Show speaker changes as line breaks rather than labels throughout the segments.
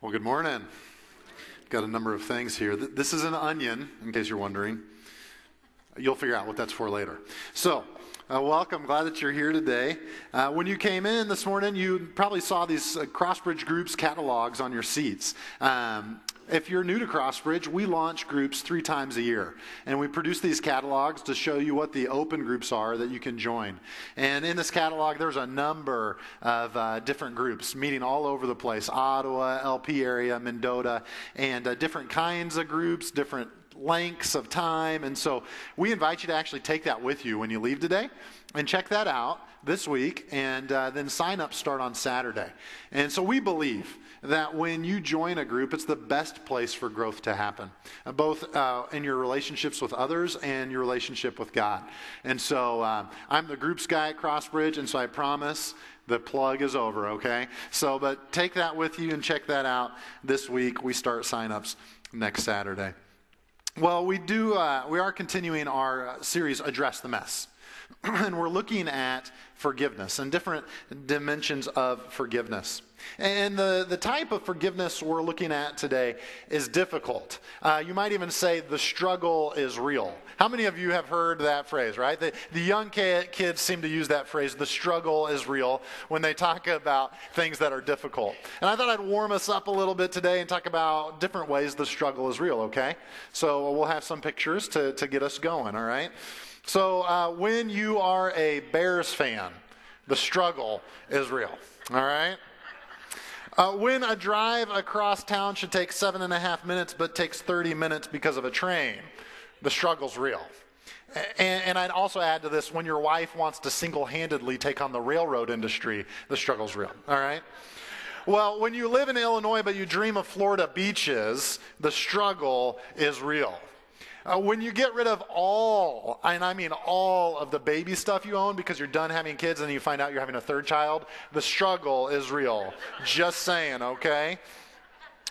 Well, good morning. Got a number of things here. This is an onion, in case you're wondering. You'll figure out what that's for later. So, uh, welcome. Glad that you're here today. Uh, when you came in this morning, you probably saw these uh, Crossbridge Groups catalogs on your seats. Um, if you're new to Crossbridge, we launch groups three times a year. And we produce these catalogs to show you what the open groups are that you can join. And in this catalog, there's a number of uh, different groups meeting all over the place Ottawa, LP area, Mendota, and uh, different kinds of groups, different lengths of time. And so we invite you to actually take that with you when you leave today and check that out this week. And uh, then sign up start on Saturday. And so we believe that when you join a group, it's the best place for growth to happen, uh, both uh, in your relationships with others and your relationship with God. And so uh, I'm the groups guy at Crossbridge, and so I promise the plug is over, okay? So, but take that with you and check that out this week. We start signups next Saturday. Well, we do. Uh, we are continuing our uh, series, "Address the Mess," and we're looking at forgiveness and different dimensions of forgiveness. And the, the type of forgiveness we're looking at today is difficult. Uh, you might even say the struggle is real. How many of you have heard that phrase, right? The, the young kids seem to use that phrase, the struggle is real, when they talk about things that are difficult. And I thought I'd warm us up a little bit today and talk about different ways the struggle is real, okay? So we'll have some pictures to, to get us going, all right? So uh, when you are a Bears fan, the struggle is real, all right? Uh, when a drive across town should take seven and a half minutes but takes 30 minutes because of a train, the struggle's real. And, and, I'd also add to this when your wife wants to single handedly take on the railroad industry, the struggle's real. All right? Well, when you live in Illinois but you dream of Florida beaches, the struggle is real. Uh, when you get rid of all, and I mean all of the baby stuff you own because you're done having kids and you find out you're having a third child, the struggle is real. Just saying, okay?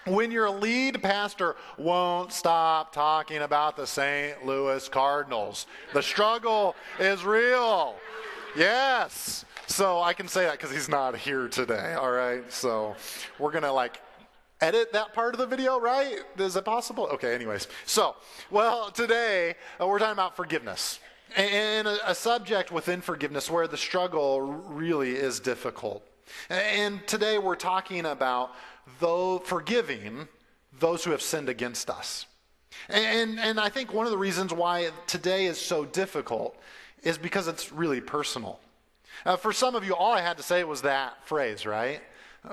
When your lead pastor won't stop talking about the St. Louis Cardinals, the struggle is real. Yes. So I can say that because he's not here today, all right? So we're going to like edit that part of the video, right? Is it possible? Okay, anyways. So, well, today uh, we're talking about forgiveness. And a, a subject within forgiveness where the struggle really is difficult. And today we're talking about though forgiving those who have sinned against us. And, and I think one of the reasons why today is so difficult is because it's really personal. Uh, for some of you, all I had to say was that phrase, right?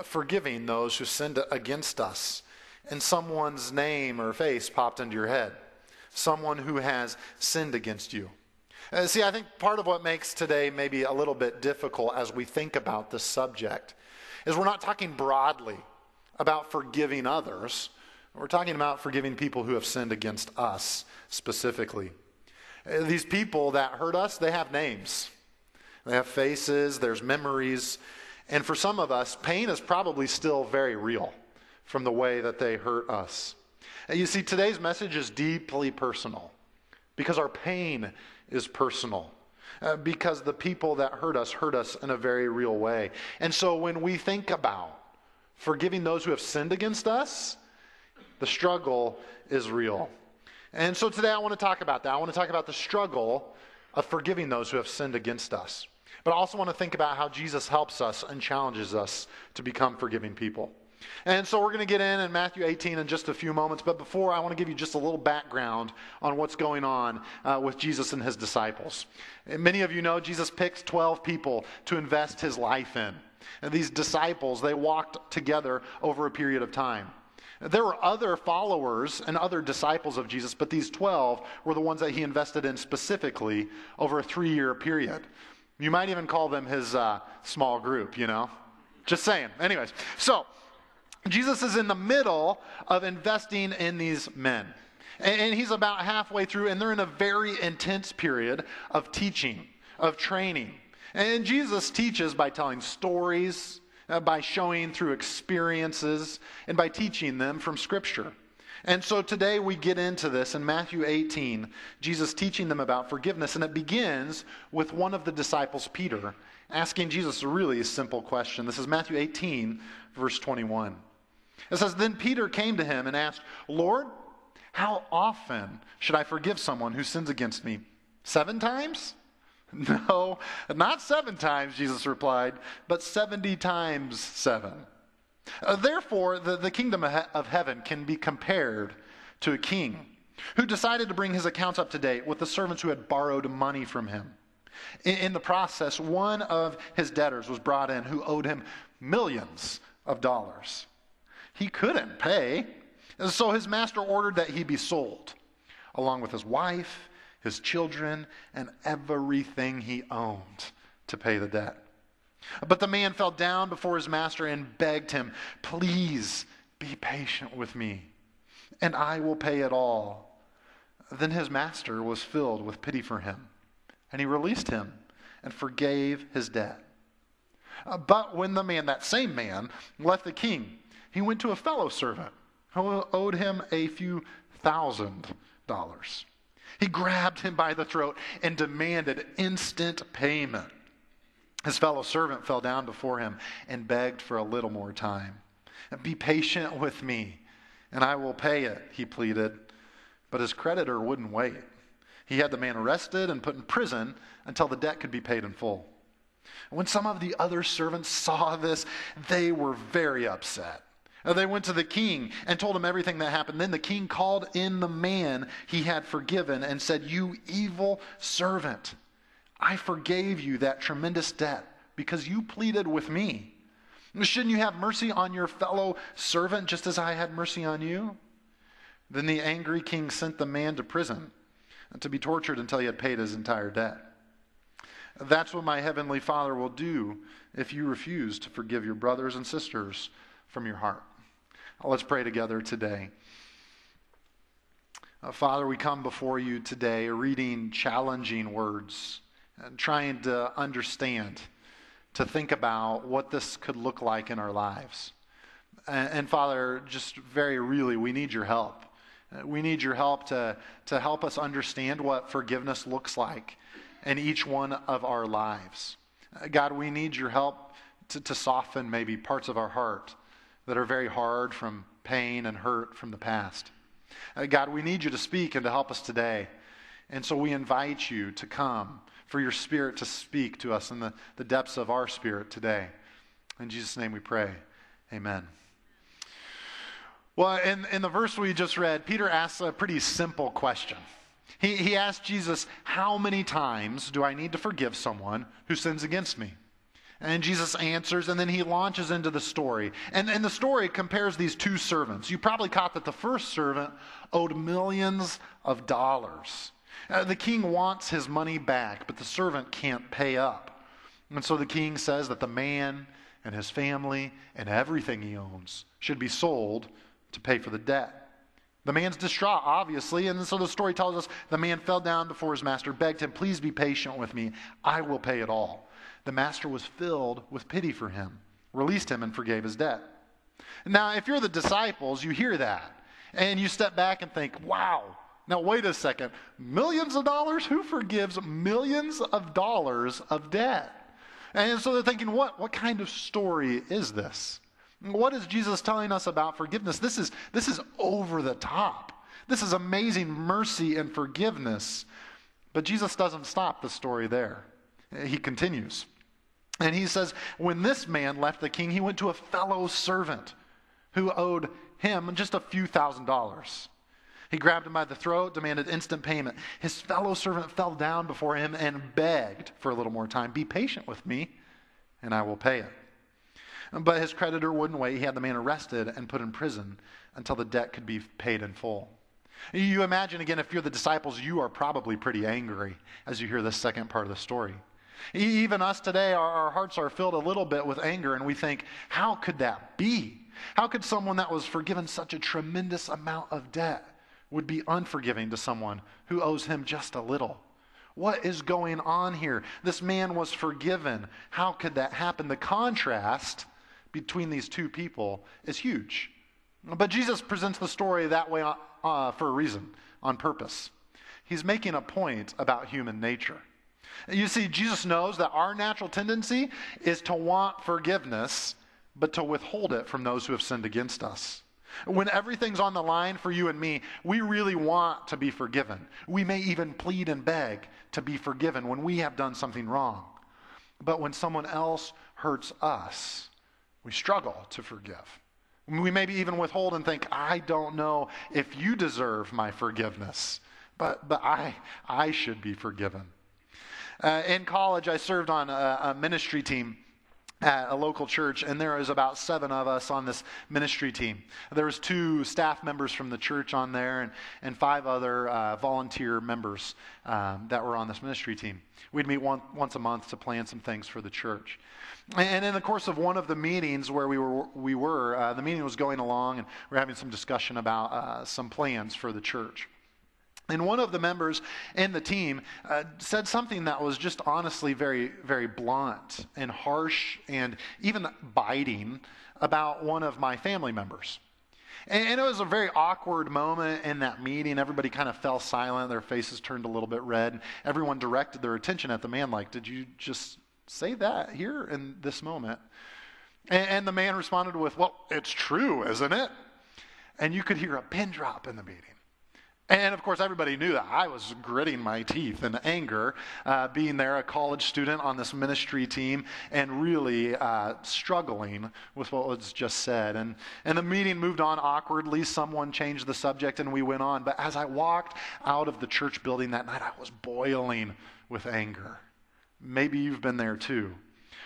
Forgiving those who sinned against us. And someone's name or face popped into your head. Someone who has sinned against you. Uh, see, I think part of what makes today maybe a little bit difficult as we think about this subject is we're not talking broadly about forgiving others. We're talking about forgiving people who have sinned against us specifically. Uh, these people that hurt us, they have names, they have faces, there's memories, and for some of us, pain is probably still very real from the way that they hurt us. And you see, today's message is deeply personal because our pain is personal. Uh, because the people that hurt us hurt us in a very real way. And so when we think about forgiving those who have sinned against us, the struggle is real. And so today I want to talk about that. I want to talk about the struggle of forgiving those who have sinned against us. But I also want to think about how Jesus helps us and challenges us to become forgiving people. And so we're going to get in in Matthew 18 in just a few moments. But before, I want to give you just a little background on what's going on uh, with Jesus and his disciples. And many of you know Jesus picked 12 people to invest his life in. And these disciples, they walked together over a period of time. There were other followers and other disciples of Jesus, but these 12 were the ones that he invested in specifically over a three year period. You might even call them his uh, small group, you know? Just saying. Anyways, so Jesus is in the middle of investing in these men. And he's about halfway through, and they're in a very intense period of teaching, of training. And Jesus teaches by telling stories, uh, by showing through experiences, and by teaching them from Scripture. And so today we get into this in Matthew 18, Jesus teaching them about forgiveness. And it begins with one of the disciples, Peter, asking Jesus a really simple question. This is Matthew 18, verse 21. It says, Then Peter came to him and asked, Lord, how often should I forgive someone who sins against me? Seven times? No, not seven times, Jesus replied, but 70 times seven. Uh, therefore, the, the kingdom of heaven can be compared to a king who decided to bring his accounts up to date with the servants who had borrowed money from him. In, in the process, one of his debtors was brought in who owed him millions of dollars. He couldn't pay, so his master ordered that he be sold, along with his wife his children, and everything he owned to pay the debt. But the man fell down before his master and begged him, Please be patient with me, and I will pay it all. Then his master was filled with pity for him, and he released him and forgave his debt. Uh, but when the man, that same man, left the king, he went to a fellow servant who owed him a few thousand dollars. He grabbed him by the throat and demanded instant payment. His fellow servant fell down before him and begged for a little more time. Be patient with me, and I will pay it, he pleaded. But his creditor wouldn't wait. He had the man arrested and put in prison until the debt could be paid in full. When some of the other servants saw this, they were very upset. They went to the king and told him everything that happened. Then the king called in the man he had forgiven and said, You evil servant, I forgave you that tremendous debt because you pleaded with me. Shouldn't you have mercy on your fellow servant just as I had mercy on you? Then the angry king sent the man to prison to be tortured until he had paid his entire debt. That's what my heavenly Father will do if you refuse to forgive your brothers and sisters from your heart. Let's pray together today. Uh, Father, we come before you today reading challenging words and trying to understand, to think about what this could look like in our lives. And, and Father, just very really, we need your help. We need your help to, to help us understand what forgiveness looks like in each one of our lives. God, we need your help to, to soften maybe parts of our heart that are very hard from pain and hurt from the past. Uh, God, we need you to speak and to help us today. And so we invite you to come for your spirit to speak to us in the, the depths of our spirit today. In Jesus' name we pray. Amen. Well, in, in the verse we just read, Peter asks a pretty simple question. He, he asked Jesus, How many times do I need to forgive someone who sins against me? And Jesus answers, and then he launches into the story. And, and the story compares these two servants. You probably caught that the first servant owed millions of dollars. Uh, the king wants his money back, but the servant can't pay up. And so the king says that the man and his family and everything he owns should be sold to pay for the debt. The man's distraught, obviously, and so the story tells us the man fell down before his master, begged him, Please be patient with me. I will pay it all the master was filled with pity for him, released him, and forgave his debt. Now, if you're the disciples, you hear that, and you step back and think, wow, now wait a second. Millions of dollars? Who forgives millions of dollars of debt? And so they're thinking, what, what kind of story is this? What is Jesus telling us about forgiveness? This is, this is over the top. This is amazing mercy and forgiveness. But Jesus doesn't stop the story there. He continues. And he says, when this man left the king, he went to a fellow servant who owed him just a few thousand dollars. He grabbed him by the throat, demanded instant payment. His fellow servant fell down before him and begged for a little more time. Be patient with me, and I will pay it. But his creditor wouldn't wait. He had the man arrested and put in prison until the debt could be paid in full. You imagine, again, if you're the disciples, you are probably pretty angry as you hear this second part of the story. Even us today, our, hearts are filled a little bit with anger, and we think, how could that be? How could someone that was forgiven such a tremendous amount of debt would be unforgiving to someone who owes him just a little? What is going on here? This man was forgiven. How could that happen? The contrast between these two people is huge. But Jesus presents the story that way uh, for a reason, on purpose. He's making a point about human nature. You see, Jesus knows that our natural tendency is to want forgiveness but to withhold it from those who have sinned against us. When everything's on the line for you and me, we really want to be forgiven. We may even plead and beg to be forgiven when we have done something wrong. But when someone else hurts us, we struggle to forgive. We maybe even withhold and think, I don't know if you deserve my forgiveness, but, but I, I should be forgiven. Uh, in college, I served on a, a ministry team at a local church and there was about seven of us on this ministry team. There was two staff members from the church on there and, and five other uh, volunteer members um, that were on this ministry team. We'd meet one, once a month to plan some things for the church. And in the course of one of the meetings where we were, we were uh, the meeting was going along and we are having some discussion about uh, some plans for the church and one of the members in the team uh, said something that was just honestly very, very blunt and harsh and even biting about one of my family members. And, it was a very awkward moment in that meeting. Everybody kind of fell silent, their faces turned a little bit red. Everyone directed their attention at the man, like, Did you just say that here in this moment? And the man responded with, Well, it's true, isn't it? And you could hear a pin drop in the meeting. And of course, everybody knew that I was gritting my teeth in anger, uh, being there, a college student on this ministry team, and really uh, struggling with what was just said. And, and the meeting moved on awkwardly. Someone changed the subject, and we went on. But as I walked out of the church building that night, I was boiling with anger. Maybe you've been there too.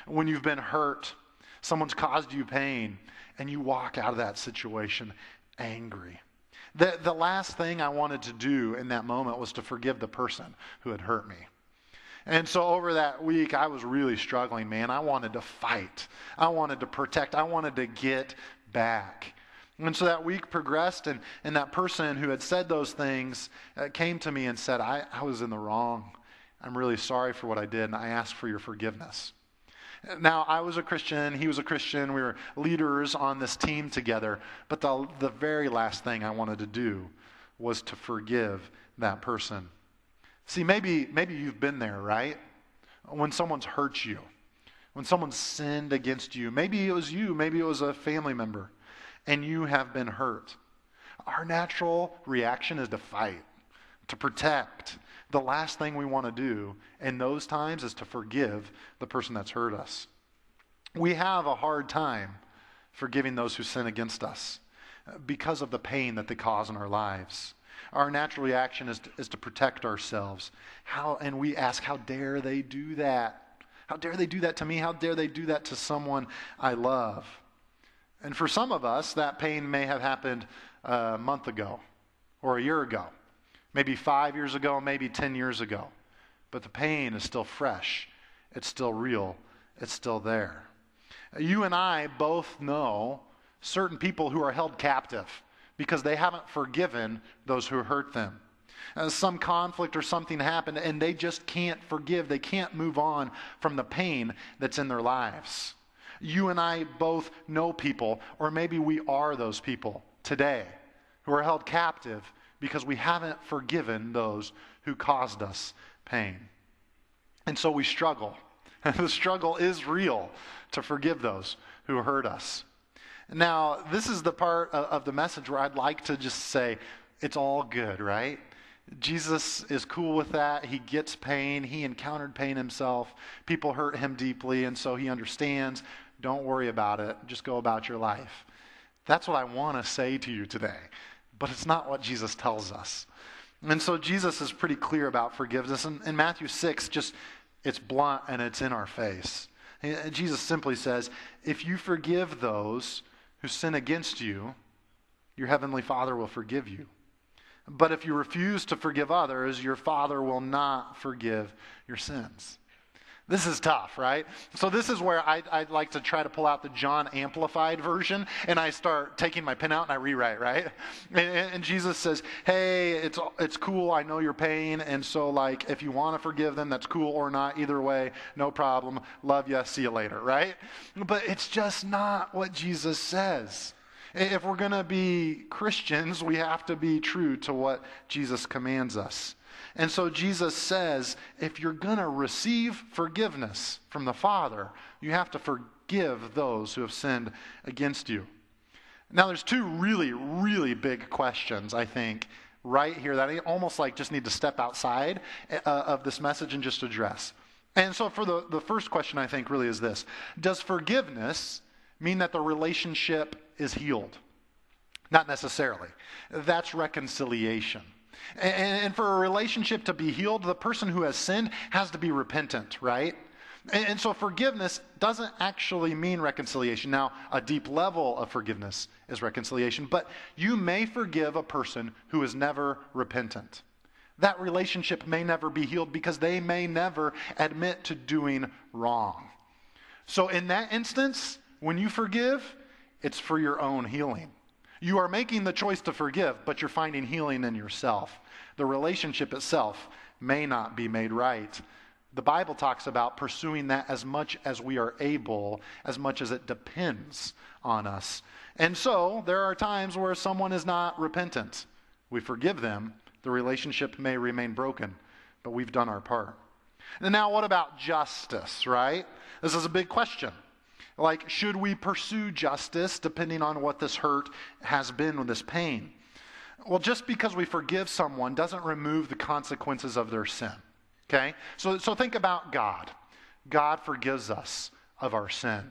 When you've been hurt, someone's caused you pain, and you walk out of that situation angry. The, the last thing I wanted to do in that moment was to forgive the person who had hurt me. And so over that week, I was really struggling, man. I wanted to fight, I wanted to protect, I wanted to get back. And so that week progressed, and, and that person who had said those things uh, came to me and said, I, I was in the wrong. I'm really sorry for what I did, and I ask for your forgiveness. Now, I was a Christian, he was a Christian, we were leaders on this team together, but the, the very last thing I wanted to do was to forgive that person. See, maybe, maybe you've been there, right? When someone's hurt you, when someone's sinned against you, maybe it was you, maybe it was a family member, and you have been hurt. Our natural reaction is to fight, to protect, the last thing we want to do in those times is to forgive the person that's hurt us. We have a hard time forgiving those who sin against us because of the pain that they cause in our lives. Our natural reaction is to, is to protect ourselves. How, and we ask, How dare they do that? How dare they do that to me? How dare they do that to someone I love? And for some of us, that pain may have happened a month ago or a year ago maybe five years ago, maybe 10 years ago. But the pain is still fresh, it's still real, it's still there. You and I both know certain people who are held captive because they haven't forgiven those who hurt them. Some conflict or something happened and they just can't forgive. They can't move on from the pain that's in their lives. You and I both know people, or maybe we are those people today, who are held captive because we haven't forgiven those who caused us pain. And so we struggle. And the struggle is real to forgive those who hurt us. Now, this is the part of the message where I'd like to just say, it's all good, right? Jesus is cool with that. He gets pain. He encountered pain himself. People hurt him deeply, and so he understands. Don't worry about it. Just go about your life. That's what I want to say to you today. But it's not what Jesus tells us. And so Jesus is pretty clear about forgiveness. And in Matthew 6, just it's blunt and it's in our face. Jesus simply says, If you forgive those who sin against you, your heavenly Father will forgive you. But if you refuse to forgive others, your Father will not forgive your sins. This is tough, right? So, this is where I, I like to try to pull out the John Amplified version and I start taking my pen out and I rewrite, right? And, and Jesus says, Hey, it's, it's cool. I know your pain. And so, like, if you want to forgive them, that's cool or not. Either way, no problem. Love you. See you later, right? But it's just not what Jesus says. If we're going to be Christians, we have to be true to what Jesus commands us. And so Jesus says if you're going to receive forgiveness from the Father, you have to forgive those who have sinned against you. Now, there's two really, really big questions, I think, right here that I almost like just need to step outside uh, of this message and just address. And so, for the, the first question, I think really is this Does forgiveness mean that the relationship is healed? Not necessarily. That's reconciliation. And, for a relationship to be healed, the person who has sinned has to be repentant, right? And so forgiveness doesn't actually mean reconciliation. Now, a deep level of forgiveness is reconciliation, but you may forgive a person who is never repentant. That relationship may never be healed because they may never admit to doing wrong. So, in that instance, when you forgive, it's for your own healing. You are making the choice to forgive, but you're finding healing in yourself. The relationship itself may not be made right the Bible talks about pursuing that as much as we are able, as much as it depends on us. And so there are times where someone is not repentant. We forgive them. The relationship may remain broken, but we've done our part. And now, what about justice, right? This is a big question. Like, should we pursue justice depending on what this hurt has been with this pain? Well, just because we forgive someone doesn't remove the consequences of their sin. Okay? So, so think about God. God forgives us of our sin,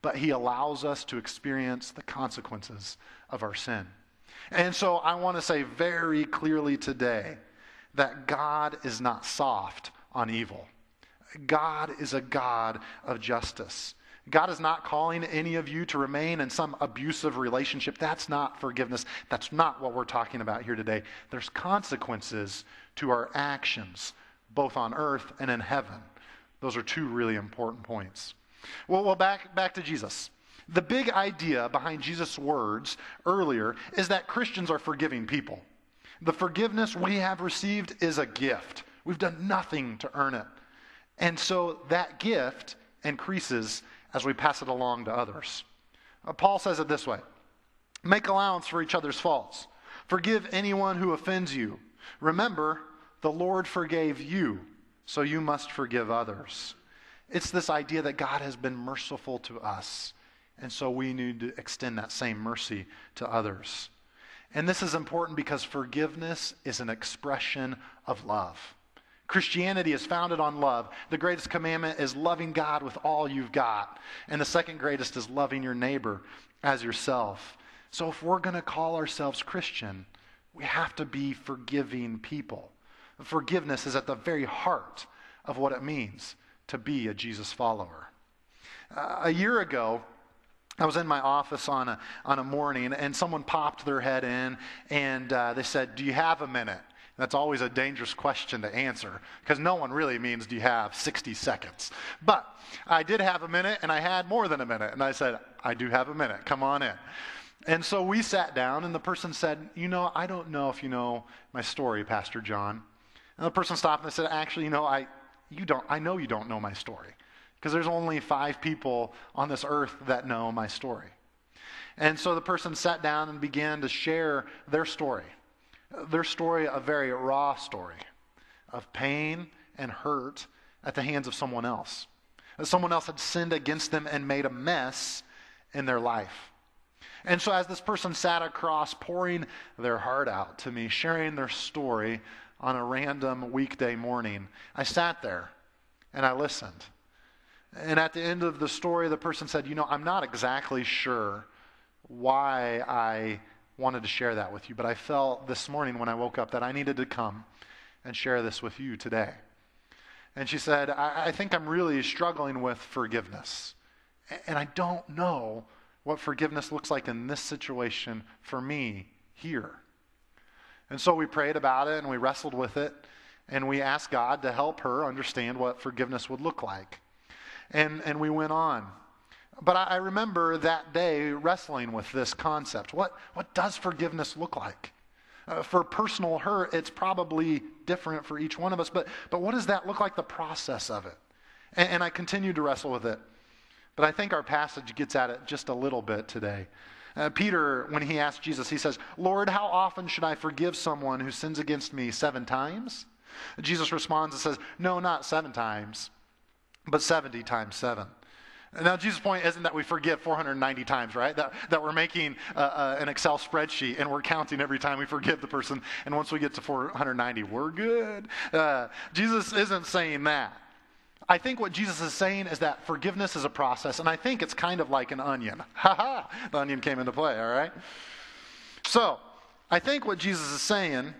but He allows us to experience the consequences of our sin. And so I want to say very clearly today that God is not soft on evil. God is a God of justice. God is not calling any of you to remain in some abusive relationship. That's not forgiveness. That's not what we're talking about here today. There's consequences to our actions both on earth and in heaven. Those are two really important points. Well, well back, back to Jesus. The big idea behind Jesus' words earlier is that Christians are forgiving people. The forgiveness we have received is a gift. We've done nothing to earn it. And so that gift increases as we pass it along to others. Uh, Paul says it this way Make allowance for each other's faults. Forgive anyone who offends you. Remember, the Lord forgave you, so you must forgive others. It's this idea that God has been merciful to us, and so we need to extend that same mercy to others. And this is important because forgiveness is an expression of love. Christianity is founded on love. The greatest commandment is loving God with all you've got. And the second greatest is loving your neighbor as yourself. So if we're going to call ourselves Christian, we have to be forgiving people. Forgiveness is at the very heart of what it means to be a Jesus follower. Uh, a year ago, I was in my office on a, on a morning, and someone popped their head in and uh, they said, Do you have a minute? That's always a dangerous question to answer because no one really means, Do you have 60 seconds? But I did have a minute, and I had more than a minute. And I said, I do have a minute. Come on in. And so we sat down, and the person said, You know, I don't know if you know my story, Pastor John. And the person stopped and said, Actually, you know, I, you don't, I know you don't know my story because there's only five people on this earth that know my story. And so the person sat down and began to share their story. Their story, a very raw story of pain and hurt at the hands of someone else. Someone else had sinned against them and made a mess in their life. And so, as this person sat across, pouring their heart out to me, sharing their story, on a random weekday morning. I sat there and I listened. And at the end of the story, the person said, You know, I'm not exactly sure why I wanted to share that with you, but I felt this morning when I woke up that I needed to come and share this with you today. And she said, I, I think I'm really struggling with forgiveness. And I don't know what forgiveness looks like in this situation for me here. And so we prayed about it and we wrestled with it and we asked God to help her understand what forgiveness would look like. And, and we went on. But I, remember that day wrestling with this concept. What, what does forgiveness look like? Uh, for personal hurt, it's probably different for each one of us, but, but what does that look like, the process of it? And, and I continued to wrestle with it. But I think our passage gets at it just a little bit today. Uh, Peter, when he asked Jesus, he says, Lord, how often should I forgive someone who sins against me? Seven times? Jesus responds and says, No, not seven times, but 70 times seven. Now, Jesus' point isn't that we forgive 490 times, right? That, that we're making uh, uh, an Excel spreadsheet and we're counting every time we forgive the person. And once we get to 490, we're good. Uh, Jesus isn't saying that. I think what Jesus is saying is that forgiveness is a process, and I think it's kind of like an onion. Ha ha! The onion came into play, all right? So, I think what Jesus is saying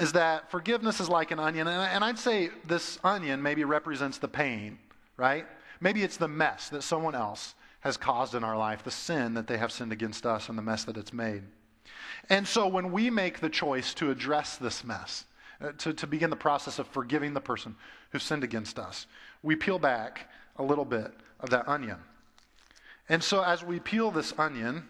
is that forgiveness is like an onion, and I'd say this onion maybe represents the pain, right? Maybe it's the mess that someone else has caused in our life, the sin that they have sinned against us, and the mess that it's made. And so when we make the choice to address this mess, uh, to, to begin the process of forgiving the person who sinned against us, we peel back a little bit of that onion. And so as we peel this onion,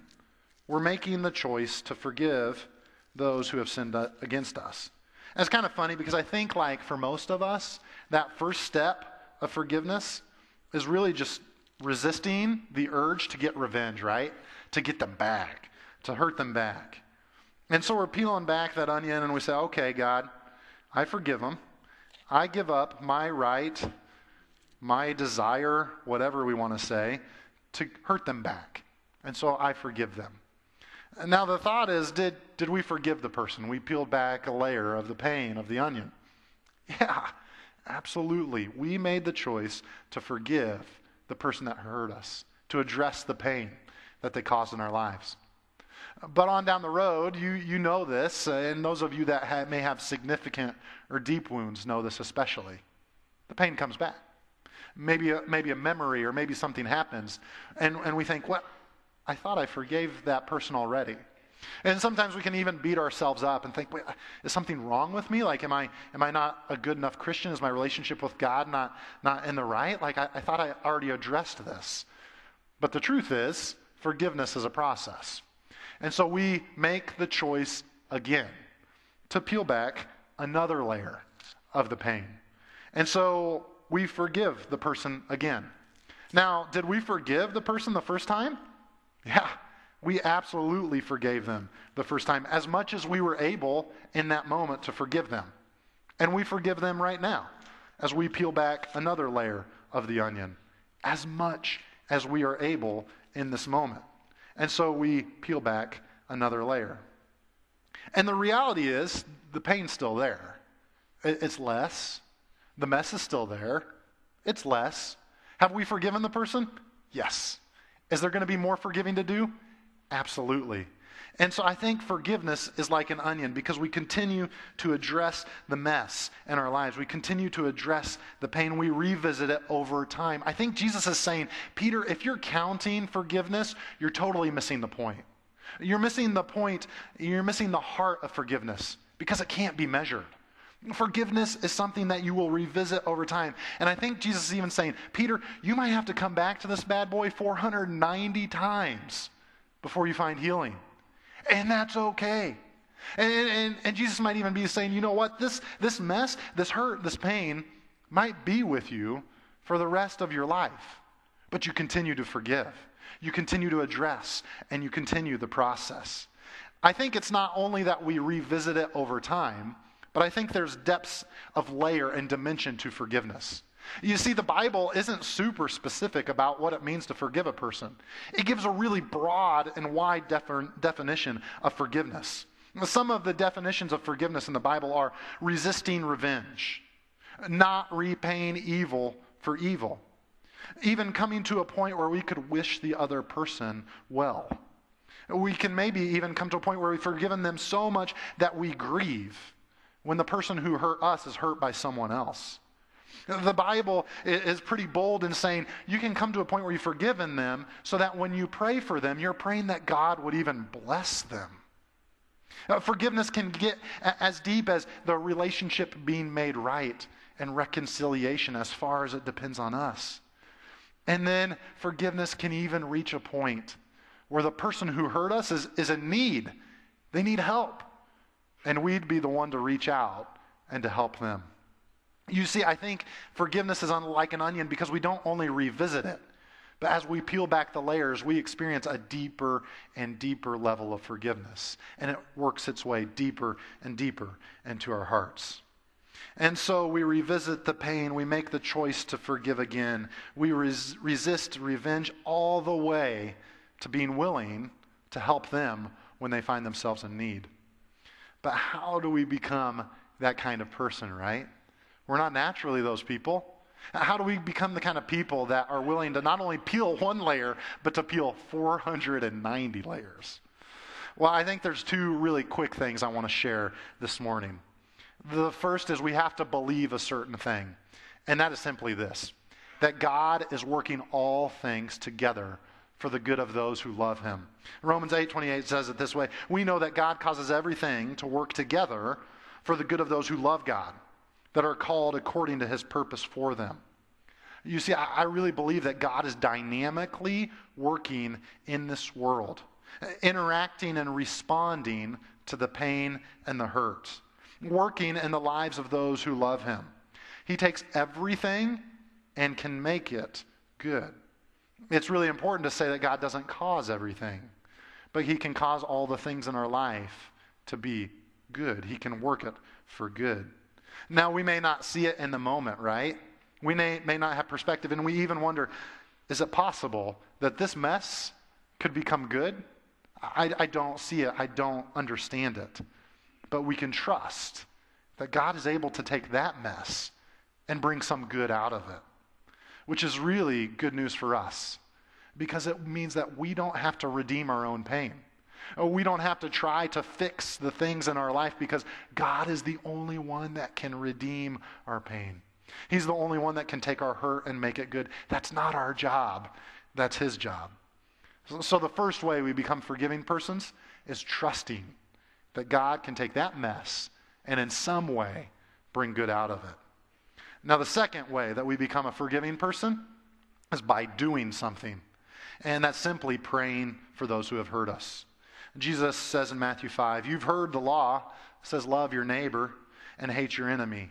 we're making the choice to forgive those who have sinned against us. And it's kind of funny because I think, like, for most of us, that first step of forgiveness is really just resisting the urge to get revenge, right? To get them back, to hurt them back. And so we're peeling back that onion and we say, okay, God, I forgive them. I give up my right, my desire, whatever we want to say, to hurt them back. And so I forgive them. And now the thought is did, did we forgive the person? We peeled back a layer of the pain of the onion. Yeah, Absolutely. We made the choice to forgive the person that hurt us, to address the pain that they caused in our lives. But on down the road, you, you know this, and those of you that ha- may have significant or deep wounds know this especially. The pain comes back. Maybe a, maybe a memory or maybe something happens, and, and we think, well, I thought I forgave that person already. And sometimes we can even beat ourselves up and think, is something wrong with me? Like, am I, am I not a good enough Christian? Is my relationship with God not, not in the right? Like, I, I thought I already addressed this. But the truth is, forgiveness is a process. And so we make the choice again to peel back another layer of the pain. And so we forgive the person again. Now, did we forgive the person the first time? Yeah, we absolutely forgave them the first time, as much as we were able in that moment to forgive them. And we forgive them right now as we peel back another layer of the onion, as much as we are able in this moment. And so we peel back another layer. And the reality is, the pain's still there. It's less. The mess is still there. It's less. Have we forgiven the person? Yes. Is there going to be more forgiving to do? Absolutely. And so I think forgiveness is like an onion because we continue to address the mess in our lives. We continue to address the pain. We revisit it over time. I think Jesus is saying, Peter, if you're counting forgiveness, you're totally missing the point. You're missing the point, you're missing the heart of forgiveness because it can't be measured. Forgiveness is something that you will revisit over time. And I think Jesus is even saying, Peter, you might have to come back to this bad boy 490 times before you find healing. And that's okay. And, and, and, Jesus might even be saying, you know what, this, this mess, this hurt, this pain might be with you for the rest of your life. But you continue to forgive, you continue to address, and you continue the process. I think it's not only that we revisit it over time, but I think there's depths of layer and dimension to forgiveness. You see, the Bible isn't super specific about what it means to forgive a person. It gives a really broad and wide definition of forgiveness. Some of the definitions of forgiveness in the Bible are resisting revenge, not repaying evil for evil, even coming to a point where we could wish the other person well. We can maybe even come to a point where we've forgiven them so much that we grieve when the person who hurt us is hurt by someone else. The Bible is pretty bold in saying you can come to a point where you've forgiven them so that when you pray for them, you're praying that God would even bless them. Uh, forgiveness can get as deep as the relationship being made right and reconciliation as far as it depends on us. And then forgiveness can even reach a point where the person who hurt us is, is in need. They need help. And we'd be the one to reach out and to help them. You see, I think forgiveness is unlike an onion because we don't only revisit it, but as we peel back the layers, we experience a deeper and deeper level of forgiveness. And it works its way deeper and deeper into our hearts. And so we revisit the pain. We make the choice to forgive again. We res- resist revenge all the way to being willing to help them when they find themselves in need. But how do we become that kind of person, right? We're not naturally those people. How do we become the kind of people that are willing to not only peel one layer, but to peel 490 layers? Well, I think there's two really quick things I want to share this morning. The first is we have to believe a certain thing, and that is simply this that God is working all things together for the good of those who love him. Romans 8:28 says it this way, we know that God causes everything to work together for the good of those who love God, that are called according to his purpose for them. You see, I really believe that God is dynamically working in this world, interacting and responding to the pain and the hurt, working in the lives of those who love him. He takes everything and can make it good. It's really important to say that God doesn't cause everything, but He can cause all the things in our life to be good. He can work it for good. Now, we may not see it in the moment, right? We may, may not have perspective, and we even wonder is it possible that this mess could become good? I, I don't see it, I don't understand it. But we can trust that God is able to take that mess and bring some good out of it which is really good news for us because it means that we don't have to redeem our own pain. Uh, we don't have to try to fix the things in our life because God is the only one that can redeem our pain. He's the only one that can take our hurt and make it good. That's not our job, that's His job. So, the first way we become forgiving persons is trusting that God can take that mess and in some way bring good out of it. Now, the second way that we become a forgiving person is by doing something. And that's simply praying for those who have hurt us. Jesus says in Matthew 5, You've heard the law, says, Love your neighbor and hate your enemy.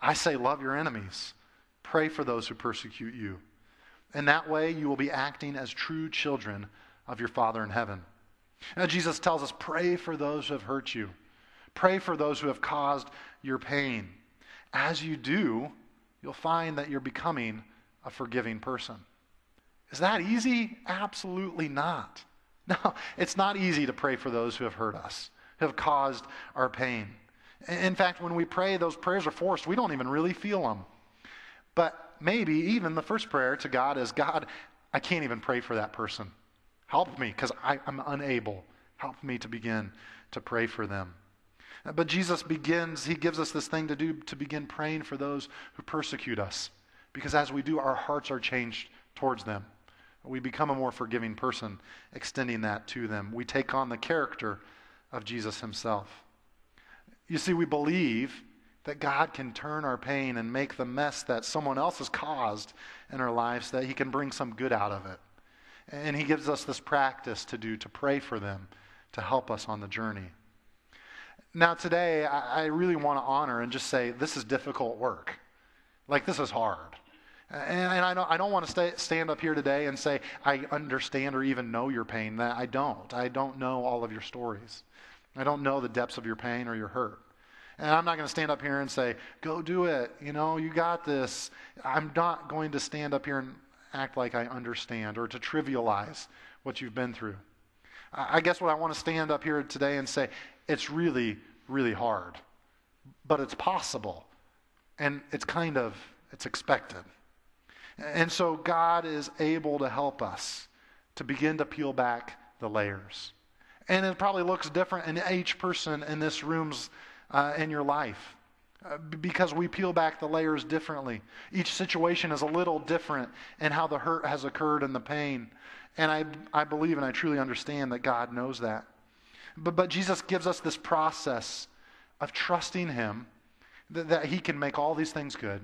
I say, Love your enemies. Pray for those who persecute you. In that way, you will be acting as true children of your Father in heaven. Now, Jesus tells us, Pray for those who have hurt you, pray for those who have caused your pain. As you do, you'll find that you're becoming a forgiving person. Is that easy? Absolutely not. No, it's not easy to pray for those who have hurt us, who have caused our pain. In fact, when we pray, those prayers are forced. We don't even really feel them. But maybe even the first prayer to God is God, I can't even pray for that person. Help me because I'm unable. Help me to begin to pray for them. But Jesus begins, he gives us this thing to do to begin praying for those who persecute us. Because as we do, our hearts are changed towards them. We become a more forgiving person, extending that to them. We take on the character of Jesus himself. You see, we believe that God can turn our pain and make the mess that someone else has caused in our lives, that He can bring some good out of it. And He gives us this practice to do, to pray for them, to help us on the journey. Now, today, I, really want to honor and just say this is difficult work. Like, this is hard. Uh, and, and I don't, I don't want to stay, stand up here today and say, I understand or even know your pain. That I don't. I don't know all of your stories. I don't know the depths of your pain or your hurt. And I'm not going to stand up here and say, go do it. You know, you got this. I'm not going to stand up here and act like I understand or to trivialize what you've been through. I guess what I want to stand up here today and say, it's really, really hard. But it's possible. And it's kind of, it's expected. And so God is able to help us to begin to peel back the layers. And it probably looks different in each person in this room's uh, in your life uh, because we peel back the layers differently. Each situation is a little different in how the hurt has occurred and the pain. And I, I believe and I truly understand that God knows that. But, but Jesus gives us this process of trusting Him that, that He can make all these things good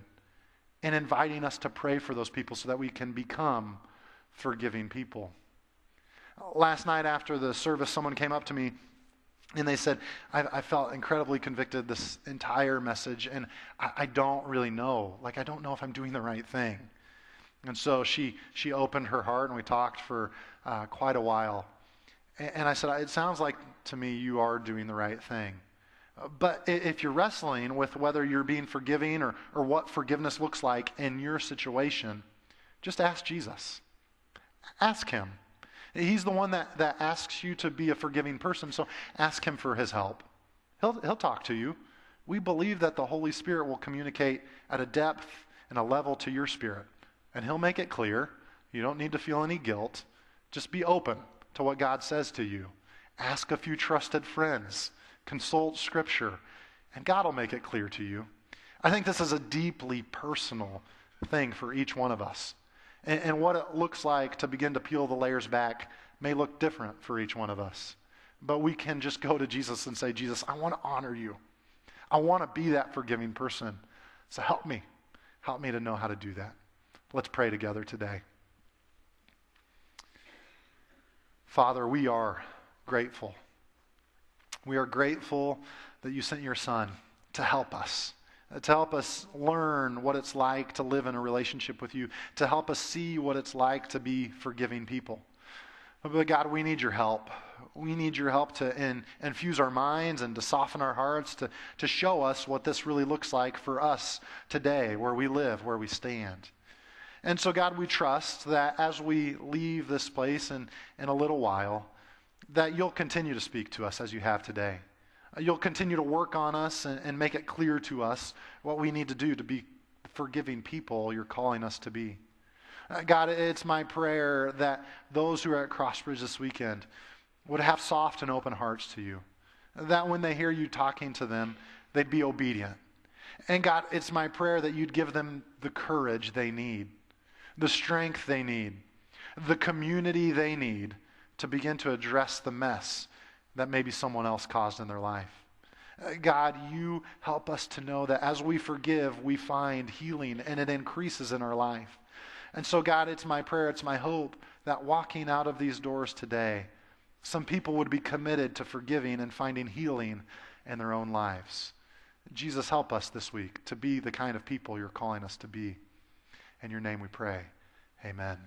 and inviting us to pray for those people so that we can become forgiving people. Last night after the service, someone came up to me and they said, I, I felt incredibly convicted this entire message, and I, I, don't really know. Like, I don't know if I'm doing the right thing. And so she, she opened her heart, and we talked for uh, quite a while. And, and I said, It sounds like to me you are doing the right thing. But if you're wrestling with whether you're being forgiving or, or what forgiveness looks like in your situation, just ask Jesus. Ask Him. He's the one that, that asks you to be a forgiving person, so ask Him for His help. He'll, he'll talk to you. We believe that the Holy Spirit will communicate at a depth and a level to your spirit, and He'll make it clear. You don't need to feel any guilt. Just be open to what God says to you. Ask a few trusted friends consult Scripture, and God will make it clear to you. I think this is a deeply personal thing for each one of us. And, and, what it looks like to begin to peel the layers back may look different for each one of us. But we can just go to Jesus and say, Jesus, I want to honor you. I want to be that forgiving person. So help me. Help me to know how to do that. Let's pray together today. Father, we are grateful we are grateful that you sent your son to help us, to help us learn what it's like to live in a relationship with you, to help us see what it's like to be forgiving people. But God, we need your help. We need your help to in, infuse our minds and to soften our hearts, to, to show us what this really looks like for us today, where we live, where we stand. And so, God, we trust that as we leave this place in, in a little while, that you'll continue to speak to us as you have today. Uh, you'll continue to work on us and, and make it clear to us what we need to do to be forgiving people you're calling us to be. Uh, God, it's my prayer that those who are at Crossbridge this weekend would have soft and open hearts to you. That when they hear you talking to them, they'd be obedient. And God, it's my prayer that you'd give them the courage they need, the strength they need, the community they need to begin to address the mess that maybe someone else caused in their life. Uh, God, you help us to know that as we forgive, we find healing and it increases in our life. And so, God, it's my prayer, it's my hope that walking out of these doors today, some people would be committed to forgiving and finding healing in their own lives. Jesus, help us this week to be the kind of people you're calling us to be. In your name we pray. Amen.